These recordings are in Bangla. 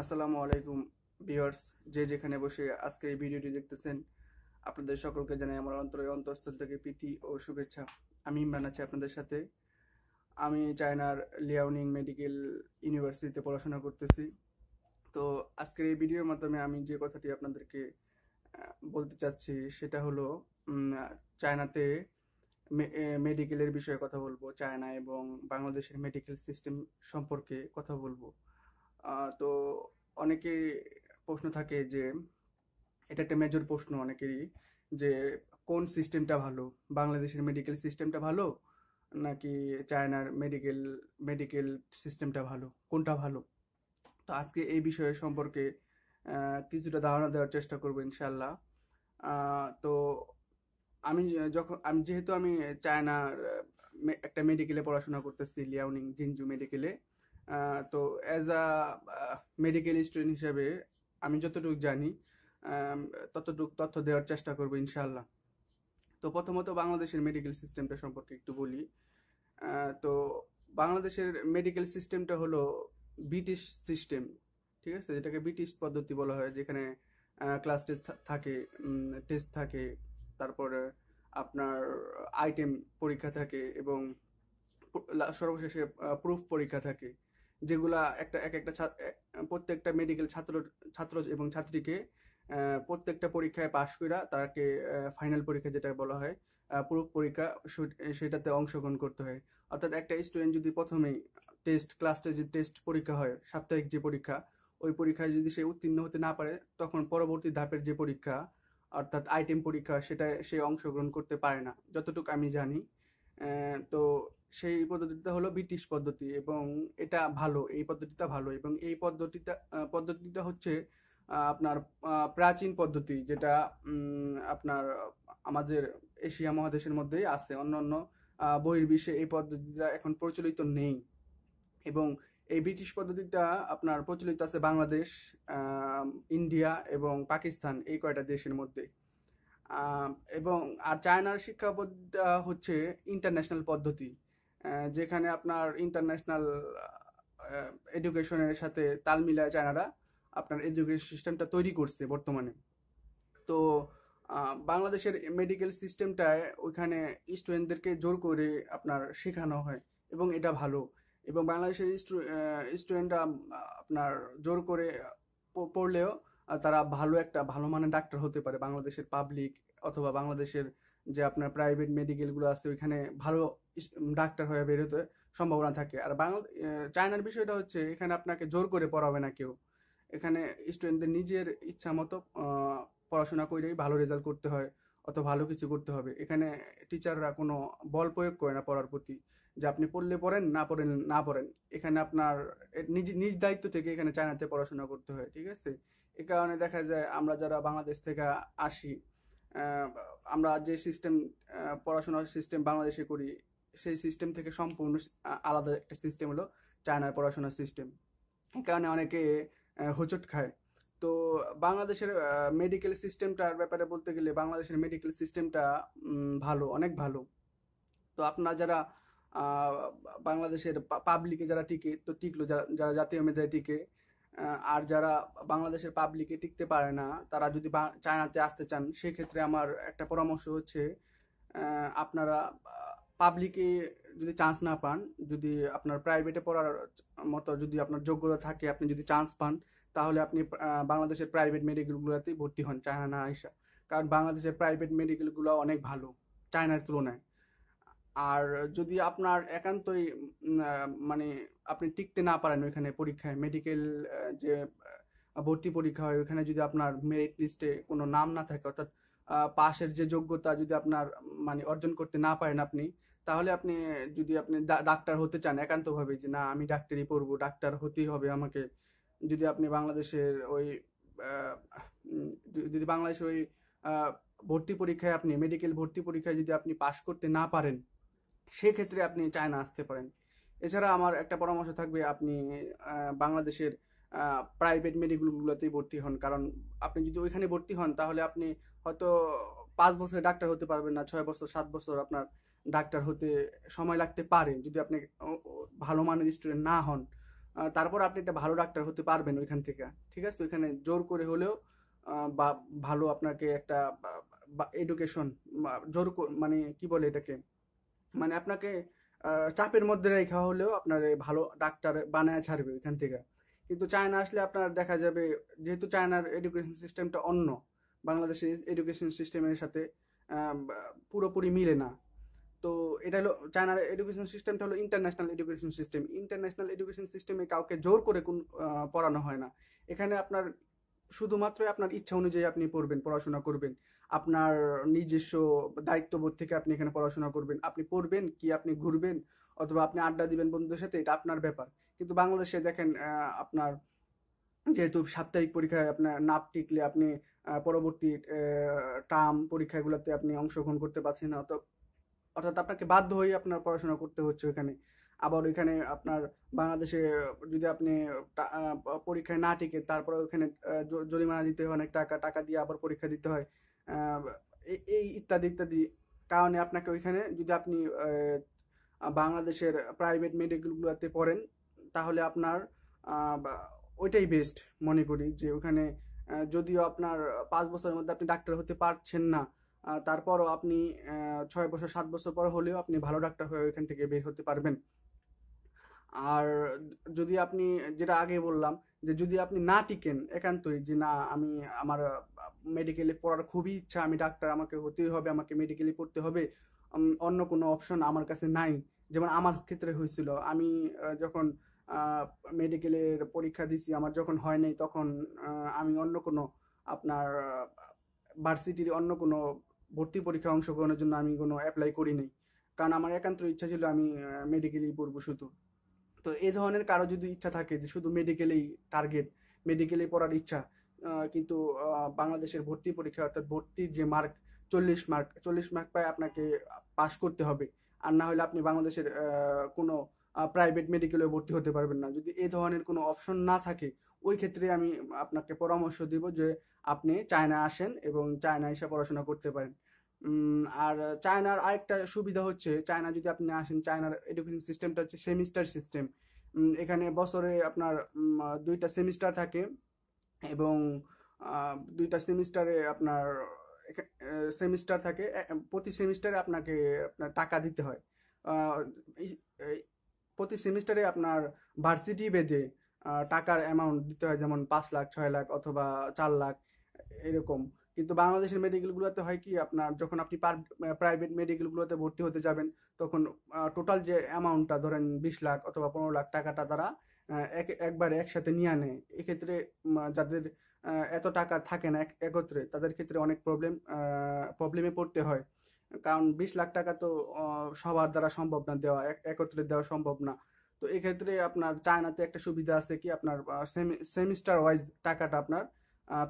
আসসালামু আলাইকুম, ভিউয়ার্স। যে যেখানে বসে আজকে এই ভিডিওটি দেখতেছেন, আপনাদের সকলকে জানাই আমার অন্তরের অন্তঃস্থল থেকে প্রীতি ও শুভেচ্ছা। আমি ইমরান আছি আপনাদের সাথে। আমি চায়নার লিয়াওনিং মেডিকেল ইউনিভার্সিটিতে পড়াশোনা করতেছি। তো আজকের এই ভিডিওর মাধ্যমে আমি যে কথাটি আপনাদেরকে বলতে চাচ্ছি, সেটা হলো চায়নাতে মেডিকেলের বিষয়ে কথা বলব, চায়না এবং বাংলাদেশের মেডিকেল সিস্টেম সম্পর্কে কথা বলব। তো অনেকের প্রশ্ন থাকে যে, এটা একটা মেজর প্রশ্ন অনেকেরই, যে কোন সিস্টেমটা ভালো? বাংলাদেশের মেডিকেল সিস্টেমটা ভালো? নাকি চায়নার মেডিকেল মেডিকেল সিস্টেমটা ভালো? কোনটা ভালো? তো আজকে এই বিষয়ে সম্পর্কে কিছুটা ধারণা দেওয়ার চেষ্টা করব ইনশাল্লাহ তো আমি যখন, আমি যেহেতু আমি চায়নার একটা মেডিকেলে পড়াশোনা করতেছি, লিয়াওনিং, জিনজু মেডিকেলে তো অ্যাজ আ মেডিকেল স্টুডেন্ট হিসাবে আমি যতটুকু জানি ততটুকু তথ্য দেওয়ার চেষ্টা করব ইনশাল্লাহ তো প্রথমত বাংলাদেশের মেডিকেল সিস্টেমটা সম্পর্কে একটু বলি। তো বাংলাদেশের মেডিকেল সিস্টেমটা হলো ব্রিটিশ সিস্টেম ঠিক আছে? যেটাকে ব্রিটিশ পদ্ধতি বলা হয়, যেখানে ক্লাস টেস্ট থাকে টেস্ট থাকে, তারপরে আপনার আইটেম পরীক্ষা থাকে এবং সর্বশেষে প্রুফ পরীক্ষা থাকে। যেগুলা একটা, এক একটা প্রত্যেকটা মেডিকেল ছাত্র ছাত্র এবং ছাত্রীকে প্রত্যেকটা পরীক্ষায় পাশ কইরা তাকে ফাইনাল পরীক্ষা যেটা বলা হয় প্রুফ পরীক্ষা সেটাতে অংশগ্রহণ করতে হয়। অর্থাৎ একটা স্টুডেন্ট যদি প্রথমেই টেস্ট ক্লাস যে টেস্ট পরীক্ষা হয়, সাপ্তাহিক যে পরীক্ষা, ওই পরীক্ষায় যদি সে উত্তীর্ণ হতে না পারে, তখন পরবর্তী ধাপের যে পরীক্ষা, অর্থাৎ আইটেম পরীক্ষা সেটা সে অংশগ্রহণ করতে পারে না। যতটুকু আমি জানি তো সেই পদ্ধতিটা হলো ব্রিটিশ পদ্ধতি এবং এটা ভালো, এই পদ্ধতিটা ভালো এবং এই পদ্ধতিটা পদ্ধতিটা হচ্ছে আপনার প্রাচীন পদ্ধতি যেটা আপনার আমাদের এশিয়া মহাদেশের মধ্যেই আছে, অন্যান্য বহির্বিশ্বে এই পদ্ধতিটা এখন প্রচলিত নেই এবং এই ব্রিটিশ পদ্ধতিটা আপনার প্রচলিত আছে বাংলাদেশ ইন্ডিয়া এবং পাকিস্তান এই কয়টা দেশের মধ্যে। এবং, আর চায়নার শিক্ষা পদ্ধতি হচ্ছে ইন্টারন্যাশনাল পদ্ধতি। যেখানে আপনার ইন্টারন্যাশনাল এডুকেশনের সাথে তাল মিলায় চায়নারা আপনার এডুকেশন সিস্টেমটা তৈরি করছে বর্তমানে। তো বাংলাদেশের মেডিকেল সিস্টেমটায় ওইখানে স্টুডেন্টদেরকে জোর করে আপনার শেখানো হয়, এবং এটা ভালো। এবং বাংলাদেশের স্টুডেন্টরা আপনার জোর করে পড়লেও তারা ভালো একটা, ভালো মানের ডাক্তার হতে পারে, বাংলাদেশের পাবলিক অথবা বাংলাদেশের যে আপনার প্রাইভেট মেডিকেলগুলো আছে, ওইখানে ভালো ডাক্তার হয়ে বের হতে সম্ভাবনা থাকে। আর বাংলা চায়নার বিষয়টা হচ্ছে, এখানে আপনাকে জোর করে পড়াবে না কেউ। এখানে স্টুডেন্টদের নিজের ইচ্ছা মতো পড়াশোনা করেই ভালো রেজাল্ট করতে হয় অত ভালো কিছু করতে হবে। এখানে টিচাররা কোনো বল প্রয়োগ করে না পড়ার প্রতি, যে আপনি পড়লে পড়েন, না পড়েন না পড়েন। এখানে আপনার নিজ নিজ দায়িত্ব থেকে এখানে চায়নাতে পড়াশোনা করতে হয়, ঠিক আছে? এ কারণে দেখা যায়, আমরা যারা বাংলাদেশ থেকে আসি আমরা যে সিস্টেম পড়াশোনার সিস্টেম বাংলাদেশে করি, সেই সিস্টেম থেকে সম্পূর্ণ আলাদা একটা সিস্টেম হলো চায়নার পড়াশোনার সিস্টেম কারণে অনেকে হোঁচট খায়। তো বাংলাদেশের মেডিকেল সিস্টেমটার ব্যাপারে বলতে গেলে বাংলাদেশের মেডিকেল সিস্টেমটা ভালো, অনেক ভালো। তো আপনার যারা বাংলাদেশের পাবলিকে যারা টিকে, তো টিকলো, যারা যারা জাতীয় মেধায় টিকে আর যারা বাংলাদেশের পাবলিকে টিকতে পারে না, তারা যদি চায়নাতে আসতে চান, সেক্ষেত্রে আমার একটা পরামর্শ হচ্ছে আপনারা পাবলিকে যদি চান্স না পান, যদি আপনার প্রাইভেটে পড়ার মতো যদি আপনার যোগ্যতা থাকে, আপনি যদি চান্স পান, তাহলে আপনি বাংলাদেশের প্রাইভেট মেডিকেলগুলোতেই ভর্তি হন, চায়না না আইসা। কারণ বাংলাদেশের প্রাইভেট মেডিকেলগুলো অনেক ভালো, চায়নার তুলনায়। আর যদি আপনার একান্তই মানে আপনি টিকতে না পারেন ওইখানে পরীক্ষায় মেডিকেল যে ভর্তি পরীক্ষা হয়, ওইখানে যদি আপনার মেরিট লিস্টে কোনো নাম না থাকে, অর্থাৎ পাশের যে যোগ্যতা যদি আপনার মানে অর্জন করতে না পারেন আপনি, তাহলে আপনি যদি আপনি ডাক্তার হতে চান একান্তভাবে যে, না, আমি ডাক্তারি পড়ব, ডাক্তার হতেই হবে আমাকে। যদি আপনি বাংলাদেশের ওই যদি বাংলাদেশের ওই ভর্তি পরীক্ষায় আপনি মেডিকেল ভর্তি পরীক্ষায় যদি আপনি পাশ করতে না পারেন সেক্ষেত্রে আপনি চায়না আসতে পারেন। এছাড়া আমার একটা পরামর্শ থাকবে, আপনি বাংলাদেশের প্রাইভেট মেডিকেলগুলোতেই ভর্তি হন। কারণ আপনি যদি ওইখানে ভর্তি হন, তাহলে আপনি হয়তো পাঁচ বছরে ডাক্তার হতে পারবেন না, ছয় বছর, সাত বছর আপনার ডাক্তার হতে সময় লাগতে পারে। যদি আপনি ভালো মানের স্টুডেন্ট না হন তারপর আপনি একটা ভালো ডাক্তার হতে পারবেন ওইখান থেকে। ঠিক আছে? ওইখানে জোর করে হলেও বা ভালো আপনাকে একটা এডুকেশন জোর মানে কি বলে এটাকে? মানে আপনাকে চাপের মধ্যে রেখা হলেও আপনার ভালো ডাক্তার বানায় ছাড়বে এখান থেকে। কিন্তু চায়না আসলে আপনার দেখা যাবে, যেহেতু চায়নার এডুকেশন সিস্টেমটা অন্য, বাংলাদেশের এডুকেশন সিস্টেমের সাথে পুরোপুরি মিলে না। তো এটা হলো, চায়নার এডুকেশন সিস্টেমটা হলো international education system international education সিস্টেমে কাউকে জোর করে কোন পড়ানো হয় না। এখানে আপনার শুধুমাত্র আপনার ইচ্ছা অনুযায়ী আপনি পড়বেন, পড়াশোনা করবেন। আপনার নিজস্ব দায়িত্ববোধ থেকে আপনি এখানে পড়াশোনা করবেন। আপনি পড়বেন কি আপনি ঘুরবেন, অথবা আপনি আড্ডা দিবেন বন্ধুদের সাথে, এটা আপনার ব্যাপার। কিন্তু বাংলাদেশে দেখেন আপনার যেহেতু সাপ্তাহিক পরীক্ষায় আপনার নাপ টিকলে আপনি পরবর্তী টার্ম পরীক্ষাগুলোতে আপনি অংশগ্রহণ করতে পারছেন না। অর্থাৎ আপনাকে বাধ্য হয়ে আপনার পড়াশোনা করতে হচ্ছে ওখানে। আবার ওইখানে আপনার বাংলাদেশে যদি আপনি পরীক্ষায় না টিকে, তারপরে ওইখানে জরিমানা দিতে হয়, অনেক টাকা টাকা দিয়ে আবার পরীক্ষা দিতে হয় এই ইত্যাদি ইত্যাদি কারণে আপনাকে ওইখানে যদি আপনি বাংলাদেশের প্রাইভেট মেডিকেলগুলোতে পড়েন, তাহলে আপনার ওইটাই বেস্ট মনে করি যে ওখানে যদিও আপনার পাঁচ বছরের মধ্যে আপনি ডাক্তার হতে পারছেন না তারপরও আপনি ছয় বছর, সাত বছর পর হলেও আপনি ভালো ডাক্তার হয়ে ওইখান থেকে বের হতে পারবেন। আর যদি আপনি, যেটা আগে বললাম, যে যদি আপনি না টিকেন একান্তই, যে না, আমি আমার মেডিকেলে পড়ার খুবই ইচ্ছা, আমি ডাক্তার, আমাকে হতেই হবে, আমাকে মেডিকেলে পড়তে হবে অন্য কোনো অপশন আমার কাছে নাই। যেমন আমার ক্ষেত্রে হয়েছিল, আমি যখন মেডিকেলের পরীক্ষা দিছি, আমার যখন হয় নাই, তখন আমি অন্য কোনো আপনার ভার্সিটির অন্য কোনো ভর্তি পরীক্ষা অংশগ্রহণের জন্য আমি কোনো অ্যাপ্লাই করি নাই। কারণ আমার একান্ত ইচ্ছা ছিল আমি মেডিকেলেই পড়ব শুধু। তো এই ধরনের কারও যদি ইচ্ছা থাকে যে শুধু মেডিকেলেই টার্গেট মেডিকেলে পড়ার ইচ্ছা কিন্তু বাংলাদেশের ভর্তি পরীক্ষা অর্থাৎ ভর্তির যে মার্ক চল্লিশ মার্ক চল্লিশ মার্ক পায় আপনাকে পাশ করতে হবে। আর না হলে আপনি বাংলাদেশের কোনো প্রাইভেট মেডিকেলে ভর্তি হতে পারবেন না। যদি এই ধরনের কোনো অপশন না থাকে, ওই ক্ষেত্রে আমি আপনাকে পরামর্শ দিব যে আপনি চায়না আসেন এবং চায়না এসে পড়াশোনা করতে পারেন। আর চায়নার আরেকটা সুবিধা হচ্ছে, চায়না যদি আপনি আসেন, চায়নার এডুকেশন সিস্টেমটা হচ্ছে সেমিস্টার সিস্টেম এখানে বছরে আপনার দুইটা সেমিস্টার থাকে এবং দুইটা সেমিস্টারে আপনার সেমিস্টার থাকে প্রতি সেমিস্টারে আপনাকে আপনার টাকা দিতে হয়। প্রতি সেমিস্টারে আপনার ভার্সিটি বেঁধে টাকার অ্যামাউন্ট দিতে হয়, যেমন পাঁচ লাখ, ছয় লাখ অথবা চার লাখ, এরকম। কিন্তু বাংলাদেশের মেডিকেলগুলোতে হয় কি, আপনার যখন আপনি প্রাইভেট মেডিকেলগুলোতে ভর্তি হতে যাবেন, তখন টোটাল যে অ্যামাউন্টটা ধরেন বিশ লাখ অথবা পনেরো লাখ টাকাটা তারা এক, একবারে একসাথে নিয়ে আনে এক্ষেত্রে যাদের এত টাকা থাকে না এক- একত্রে, তাদের ক্ষেত্রে অনেক প্রবলেম প্রবলেমে পড়তে হয়। কারণ বিশ লাখ টাকা তো সবার দ্বারা সম্ভব না দেওয়া, এক- একত্রে দেওয়া সম্ভব না। তো এক্ষেত্রে আপনার চায়নাতে একটা সুবিধা আছে কি, আপনার সেমিস্টার ওয়াইজ টাকাটা আপনার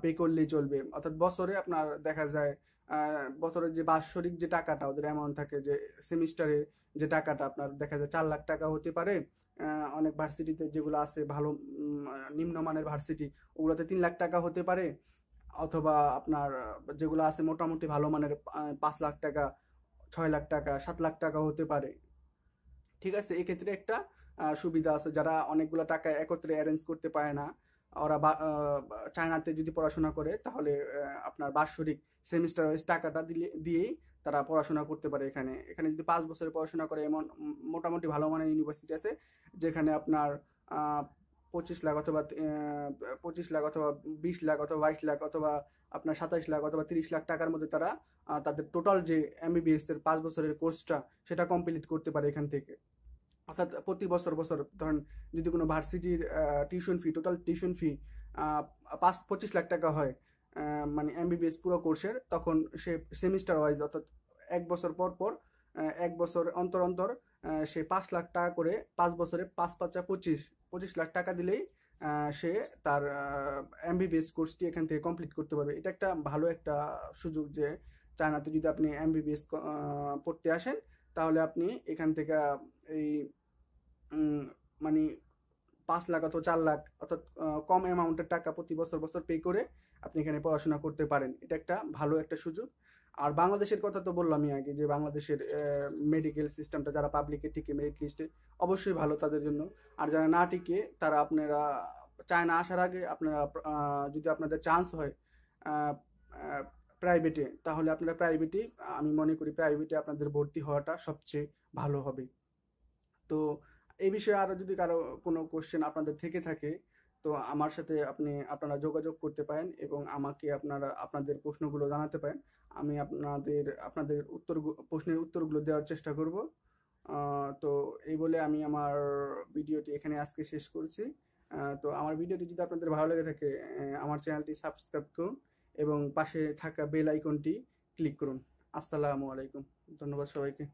পে করলেই চলবে। অর্থাৎ বছরে আপনার দেখা যায় বছরের যে বাৎসরিক যে টাকাটা, ওদের অ্যামাউন্ট থাকে যে সেমিস্টারে যে টাকাটা, আপনার দেখা যায় চার লাখ টাকা হতে পারে। অনেক ভার্সিটিতে যেগুলো আছে ভালো নিম্নমানের ভার্সিটি, ওগুলোতে তিন লাখ টাকা হতে পারে। অথবা আপনার যেগুলো আছে মোটামুটি ভালো মানের পাঁচ লাখ টাকা, ছয় লাখ টাকা, সাত লাখ টাকা হতে পারে। ঠিক আছে? এক্ষেত্রে একটা সুবিধা আছে। যারা অনেকগুলো টাকা একত্রে অ্যারেঞ্জ করতে পারে না ওরা চায়নাতে যদি পড়াশোনা করে, তাহলে আপনার বাৎসরিক সেমিস্টার ওয়াইজ টাকাটা দিলে, দিয়েই তারা পড়াশোনা করতে পারে এখানে। এখানে যদি পাঁচ বছরে পড়াশোনা করে, এমন মোটামুটি ভালো মানের ইউনিভার্সিটি আছে, যেখানে আপনার পঁচিশ লাখ অথবা পঁচিশ লাখ অথবা বিশ লাখ অথবা বাইশ লাখ অথবা আপনার সাতাইশ লাখ অথবা তিরিশ লাখ টাকার মধ্যে তারা তাদের টোটাল যে এমবিবিএস এর পাঁচ বছরের কোর্সটা সেটা কমপ্লিট করতে পারে এখান থেকে। অর্থাৎ প্রতি বছর বছর, ধরেন যদি কোনো ভার্সিটির tuition fee total tuition fee পাঁচ, পঁচিশ লাখ টাকা হয় মানে এমবিবিএস পুরো কোর্সের তখন সে সেমিস্টার ওয়াইজ অর্থাৎ এক বছর পর পর এক বছর অন্তর অন্তর সে পাঁচ লাখ টাকা করে পাঁচ বছরে পাঁচ, পাঁচা পঁচিশ পঁচিশ লাখ টাকা দিলেই সে তার এমবিবিএস কোর্সটি এখান থেকে কমপ্লিট করতে পারবে। এটা একটা ভালো একটা সুযোগ যে চায়নাতে যদি আপনি এমবিবিএস পড়তে আসেন, তাহলে আপনি এখান থেকে এই মানে পাঁচ লাখ অথবা চার লাখ অর্থাৎ কম অ্যামাউন্টের টাকা প্রতি বছর বছর পে করে আপনি এখানে পড়াশোনা করতে পারেন। এটা একটা ভালো একটা সুযোগ। আর বাংলাদেশের কথা তো বললামই আগে যে বাংলাদেশের মেডিকেল সিস্টেমটা যারা পাবলিকে টিকে মেরিট লিস্টে অবশ্যই ভালো তাদের জন্য। আর যারা না টিকে, তারা আপনারা চায় না আসার আগে আপনারা যদি আপনাদের চান্স হয় প্রাইভেটে তাহলে আপনারা প্রাইভেটে আমি মনে করি প্রাইভেটে আপনাদের ভর্তি হওয়াটা সবচেয়ে ভালো হবে। তো এই বিষয়ে আরও যদি কারও কোনো কোশ্চেন আপনাদের থেকে থাকে, তো আমার সাথে আপনি, আপনারা যোগাযোগ করতে পারেন এবং আমাকে আপনারা, আপনাদের প্রশ্নগুলো জানাতে পারেন। আমি আপনাদের আপনাদের উত্তর প্রশ্নের উত্তরগুলো দেওয়ার চেষ্টা করব। তো এই বলে আমি আমার ভিডিওটি এখানে আজকে শেষ করছি। তো আমার ভিডিওটি যদি আপনাদের ভালো লেগে থাকে আমার চ্যানেলটি সাবস্ক্রাইব করুন এবং পাশে থাকা বেল আইকনটি ক্লিক করুন। আসসালামু আলাইকুম। ধন্যবাদ সবাইকে।